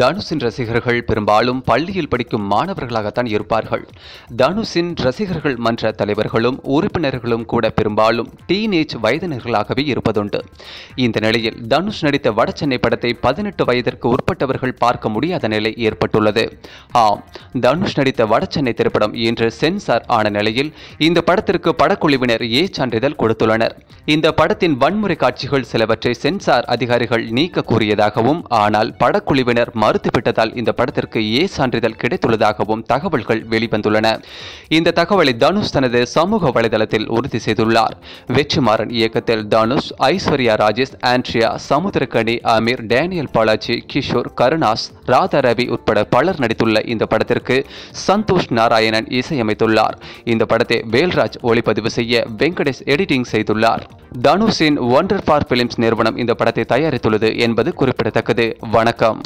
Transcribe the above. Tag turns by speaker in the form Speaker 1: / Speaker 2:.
Speaker 1: தனுஷின் ரசிகர்கள் பெரும்பாலும் பள்ளியில் படிக்கும் மாணவர்களாகத்தான் இருப்பார்கள். தனுஷின் ரசிகர்கள் மன்ற தலைவர்களும் உறுப்பினர்களும் கூட பெரும்பாலும் டீனேஜ் வயதினர்களாகவே இருப்பதுண்டு. இந்த நிலையில் தனுஷ் நடித்த வடசென்னை படத்தை பதினெட்டு வயதிற்கு உட்பட்டவர்கள் பார்க்க முடியாத நிலை ஏற்பட்டுள்ளது. ஆம் தனுஷ் நடித்த வடசென்னை திரைப்படம் இன்று சென்சார் ஆன நிலையில் இந்த படத்திற்கு படக்குழுவினர் ஏ சான்றிதழ் கொடுத்துள்ளனர். இந்த படத்தின் வன்முறை காட்சிகள் சிலவற்றை சென்சார் அதிகாரிகள் நீக்க கூறியதாகவும் ஆனால் படக்குழுவினர் மறுத்துவிட்டதால் இந்த படத்திற்கு ஏ சான்றிதழ் கிடைத்துள்ளதாகவும் தகவல்கள் வெளிவந்துள்ளன. இந்த தகவலை தனுஷ் தனது சமூக வலைதளத்தில் உறுதி செய்துள்ளார். வெற்றிமாறன் இயக்கத்தில் தனுஷ் ஐஸ்வர்யா ராஜேஷ் ஆண்ட்ரியா சமுத்திரக்கனி அமீர் டேனியல் பாலாஜி கிஷோர் கருணாஸ் ராதா ரவி உட்பட பலர் நடித்துள்ள இந்த படத்திற்கு சந்தோஷ் நாராயணன் இசையமைத்துள்ளார். இந்த படத்தை வேல்ராஜ் ஒளிப்பதிவு செய்ய வெங்கடேஷ் எடிட்டிங் செய்துள்ளார். தனுஷின் ஒண்டர் ஃபார் பிலிம்ஸ் நிறுவனம் இந்த படத்தை தயாரித்துள்ளது என்பது குறிப்பிடத்தக்கது. வணக்கம்.